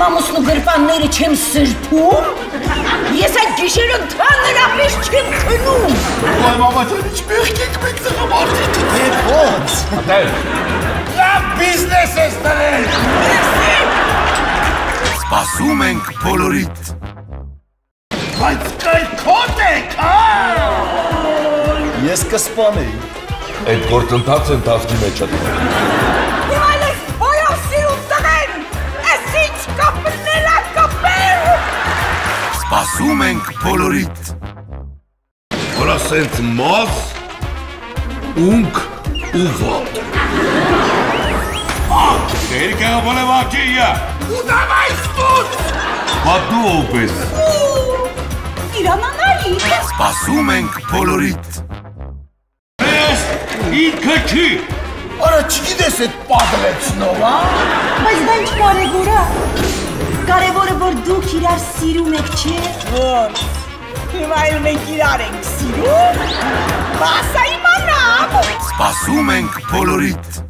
իմ ամուսնու գրպանները չեմ սրբում։ Ես այդ գիշերը ընդհանրապես չեմ քնում։ Ոայ մամա ջան, ինչ մեղք եք մենք ծղամարդիկ։ Դե ո՞նց։ Ատել։ Լավ բիզնես ես տրել։ Սպասում ենք բոլորիդ։ Բայց կայքոտ եք, հա։ Ես կսպանեի։ Այդ գործընթացը ընթացքի մեջ է։ Սպասում ենք բոլորիդ։ Որ ասենց մազ, ունք ու ոտ։ Երկը բոլևակիյա։ Ու դավայ ստուց։ Պատու ովպես։ Իրանանալի։ Սպասում ենք բոլորիդ։ Ես ինքը չի։ Արա չգիտես այդ պատրեցնով, հա։ Բայց դա ինչ կարևոր է։ Կարևորը որ դուք իրար սիրում եք, չէ՞։ Ոնց։ Հիմա էլ մենք իրար ենք սիրում։ Մասա իմանամ։ Սպասում ենք բոլորիդ։